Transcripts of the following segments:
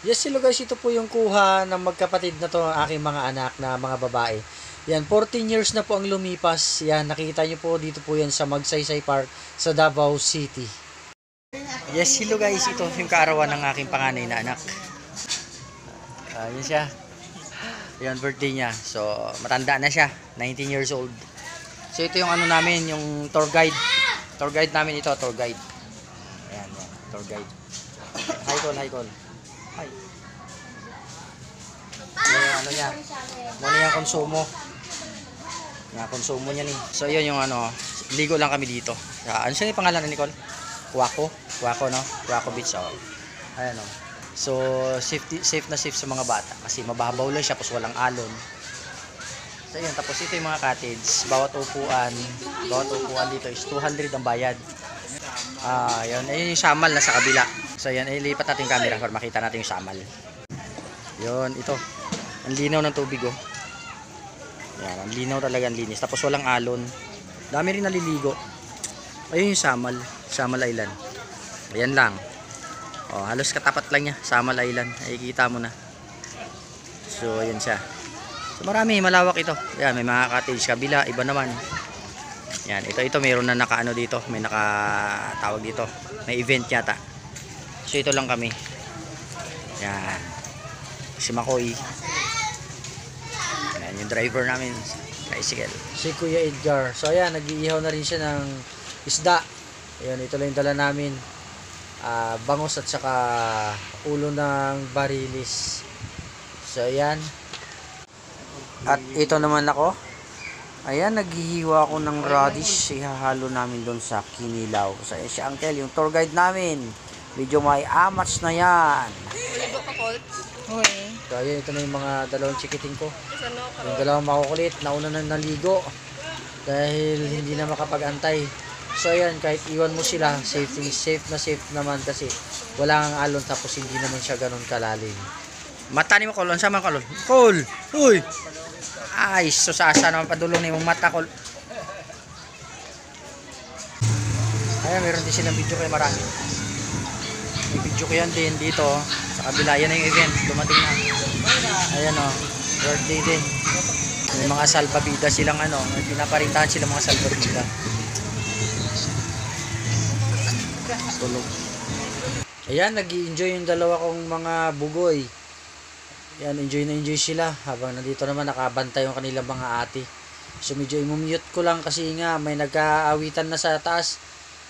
Yes, hello guys, ito po yung kuha ng magkapatid na to, ang aking mga anak na mga babae. Yan, 14 years na po ang lumipas. Yan, nakikita nyo po dito po yan sa Magsaysay Park sa Davao City. Yes, hello guys, ito yung kaarawan ng aking panganay na anak. Yun siya. Yan, birthday niya. So, matanda na siya, 19 years old. So, ito yung ano namin, yung tour guide. Tour guide namin ito, tour guide. Ayan, yan, tour guide. Hi, call, hi, call. Hi. Yan yung ano niya. Muna yung konsumo. Yung konsumo niya ni. So, yun yung ano, ligo lang kami dito. Ah, ano siya yung pangalan ni Nicole? Wako? Wako, no? Wako Beach, oh. Ayan, oh. So, safety, safe na safe sa mga bata. Kasi mababaw lang siya, tapos walang alon. So, yun. Tapos ito yung mga cottage. Bawat upuan, bawat upuan dito is 200 ang bayad. Ah, yun. Ayun yung samal na sa kabila. So, yan. Ilipat natin yung camera para makita natin yung samal. Yun, ito. Ang linaw ng tubig, oh. Yan, ang linaw talaga, ang linis. Tapos walang alon. Dami rin naliligo. Ayun yung Samal. Samal Island. Ayan lang. Oh, halos katapat lang niya. Samal Island. Nakikita mo na. So, ayan siya. So, marami. Malawak ito. Ayan, may mga cottage kabila. Iba naman. Yan, ito, ito. Mayroon na nakaano dito. May nakatawag dito. May event yata. So, ito lang kami. Yan. Si Makoy. Yan, yung driver namin. Tricycle. Si Kuya Edgar. So, ayan. Nag-iihaw na rin siya ng isda. Ayan, ito lang yung dala namin. Ah, bangos at saka ulo ng barilis. So, ayan. At ito naman ako. Ayan, naghihiwa ako ng radish. Ihahalo namin doon sa kinilaw. So, ayan si Uncle, yung tour guide namin. Medyo may amats na yan. Ulibo ka, Colts? Okay. So, ayan, ito na yung mga dalawang chikiting ko. Yung dalawang makukulit, nauna na naligo. Dahil hindi na makapag-antay. So, ayan, kahit iwan mo sila, safe, safe na safe naman kasi wala kang alon tapos hindi naman siya ganun kalalim. Mata ni mo, Kol. Ano sama, Kol? Kol! Uy! Ay, susasa naman padulong ni mong mata, Kol. Ayan, meron din silang video kay marami. May video ko yan din dito. Sa kabila, yan na yung event. Dumating na. Ayan o. Birthday din. May mga salbabida silang ano. May pinaparintahan silang mga salbabida. Tulog. Ayan, nag enjoy yung dalawa kong mga bugoy. Ayan, enjoy na enjoy sila. Habang nandito naman nakabantay yung kanilang mga ate. So medyo imumute ko lang kasi nga may nagkaawitan na sa taas.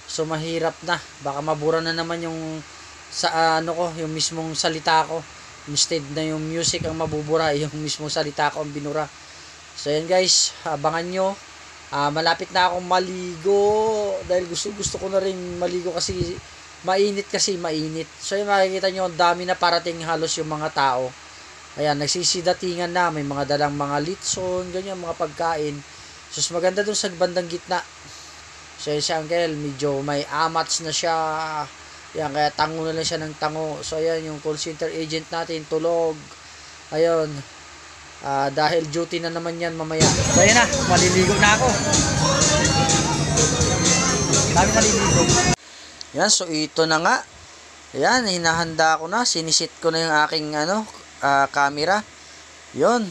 So mahirap na. Baka mabura na naman yung sa ah, ano ko, yung mismong salita ko. Instead na yung music ang mabubura, yung mismong salita ko ang binura. So yan guys, abangan nyo. Ah, malapit na akong maligo dahil gusto gusto ko na rin maligo kasi mainit kasi mainit. So yung makikita nyo, ang dami na parating halos yung mga tao. Ayan, nagsisidatingan na, may mga dalang mga litson, ganyan, mga pagkain. So, maganda dun sa bandang gitna. So, yun si Uncle, medyo may amats na siya. Yan, kaya tango na lang siya ng tango. So, ayan, yung call center agent natin, tulog. Ayun. Ah, dahil duty na naman yan mamaya. So, ayan na, maliligo na ako. Dami naliligo. Yan, so ito na nga. Ayan, hinahanda ko na. Sinisit ko na yung aking ano, ah, camera. Yon.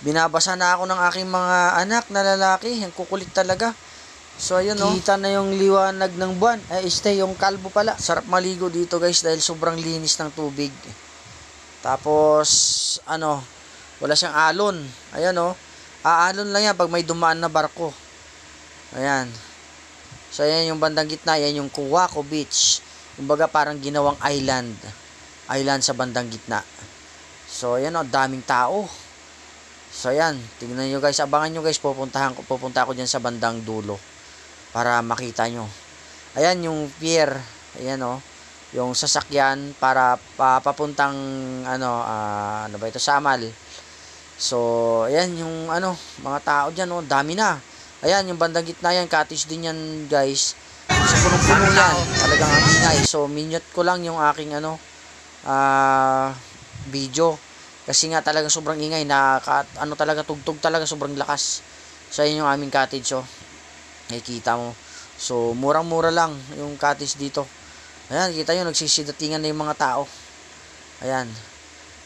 Binabasa na ako ng aking mga anak na lalaki. Yung kukulit talaga. So, ayun, no. Kita na yung liwanag ng buwan. Eh, stay yung kalbo pala. Sarap maligo dito, guys, dahil sobrang linis ng tubig. Tapos, ano, wala siyang alon. Ayan, no. Aalon lang yan pag may dumaan na barko. Ayan. So, ayan yung bandang gitna. Ayan yung Kuwako Beach. Kumbaga, parang ginawang island. Island sa bandang gitna. So, ayan, o. Daming tao. So, ayan. Tingnan nyo, guys. Abangan nyo, guys. Pupuntahan ko, pupunta ako dyan sa bandang dulo para makita nyo. Ayan yung pier. Ayan oh. Yung sasakyan para pa, papuntang ano, ah, ano ba ito, Samal. So, ayan yung ano, mga tao diyan oh, dami na. Ayan yung bandang gitna yan, cottage din yan, guys. So, punong-puno yan. Talagang ang ingay. So, minute ko lang yung aking ano, ah, video. Kasi nga talaga sobrang ingay na ano talaga tugtog talaga sobrang lakas. So, ayan yung aming cottage oh. Nakikita mo. So, murang-mura lang yung cottage dito. Ayan, kita nyo, nagsisidatingan na yung mga tao. Ayan.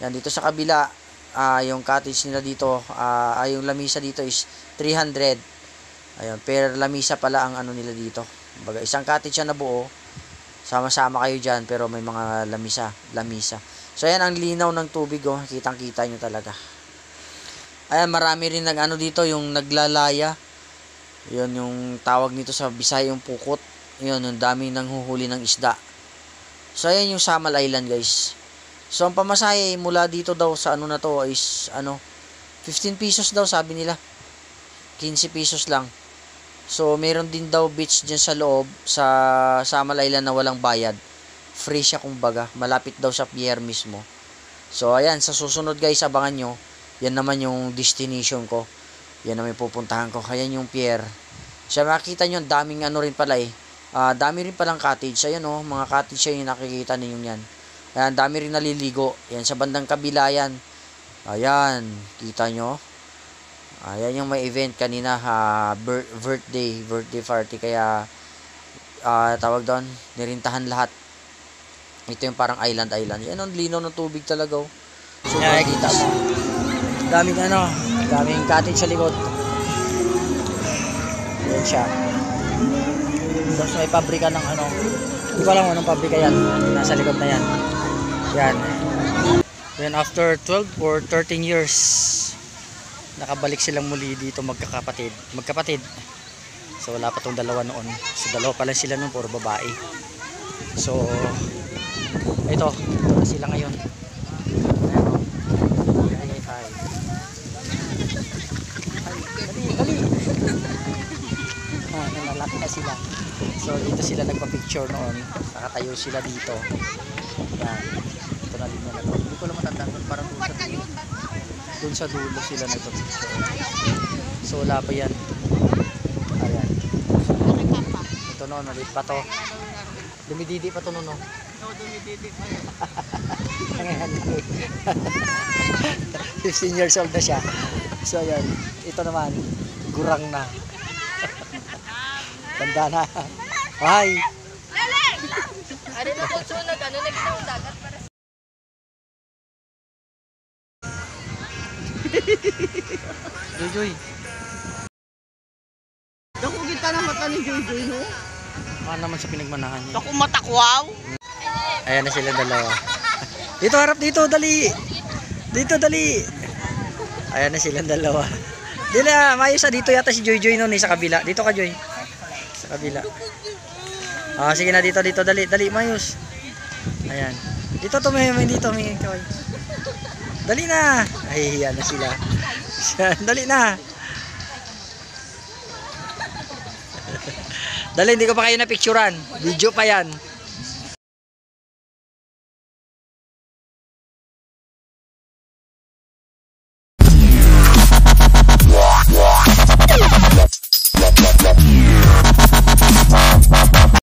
Yan, dito sa kabila, ah, yung cottage nila dito, ah, ah, yung lamisa dito is 300. Ayun, per lamisa pala ang ano nila dito. Baga, isang cottage na buo. Sama-sama kayo dyan, pero may mga lamisa, lamisa. So, ayan, ang linaw ng tubig, oh. Kitang-kita nyo talaga. Ayan, marami rin nag ano dito, yung naglalaya. Yun, yung tawag nito sa Bisaya, yung pukot. Yun, yung dami nang huhuli ng isda. So, ayan yung Samal Island, guys. So, ang pamasahe mula dito daw sa ano na to is, ano, 15 pesos daw, sabi nila. 15 pesos lang. So, meron din daw beach dyan sa loob, sa Samal Island na walang bayad. Free siya kumbaga. Malapit daw sa pier mismo. So, ayan, sa susunod guys, abangan nyo. Yan naman yung destination ko. Yan naman yung pupuntahan ko. Ayan yung pier. Siya makita nyo, daming ano rin pala eh. Ah, dami rin palang cottage. Ayan oh, mga cottage siya yung nakikita ninyo yan. Ayan, dami rin naliligo. Yan, sa bandang kabila yan. Ayan, kita nyo. Ayan yung may event kanina, ha, bir- birthday, birthday party. Kaya, ah, tawag doon, nirintahan lahat. Ito yung parang island island. Yan ang linaw ng tubig talaga oh. So, makikita mo. Daming ano, daming cottage sa likod. Yan siya. Tapos may pabrika ng ano. Hindi ko alam anong pabrika yan. Nasa likod na yan. Yan. Then after 12 or 13 years, nakabalik silang muli dito magkakapatid. Magkapatid. So wala pa tong dalawa noon. So dalawa pa lang sila noon, puro babae. So ito, sila ngayon. Ayan o. Hi, hi, hi. Hi, dali. Ah. So dito sila nagpa-picture noon. Nakatayo sila dito. Yan. Ito na linya na. Hindi ko lang matandaan kung parang doon sa dulo. Doon sa dulo sila nagpa-picture. So wala pa yan. Ayan. Ito no, nalit pa to. Dumididi pa to no, no. Ayan. 15 years old na siya. So yan, ito naman, gurang na. Tanda na. Hi! Ano na po sunog? Ano na ginawa dagat para sa... Joy, Dako kita na mata ni Joy Joy, no? Ano naman sa pinagmanahan niya? Dako matakwaw. Ayan na sila dalawa. Dito, harap dito, dali. Dito, dali. Ayan na silang dalawa. Dili ah, mayos ah. Dito yata si Joy Joy noon eh, sa kabila. Dito ka, Joy. Sa kabila. Ah, sige na dito, dito, dali, dali, mayos. Ayan. Dito to, may, may dito, may kaway. Dali na. Ay, yan na sila. dali na. Dali, hindi ko pa kayo na picturean. Video pa yan.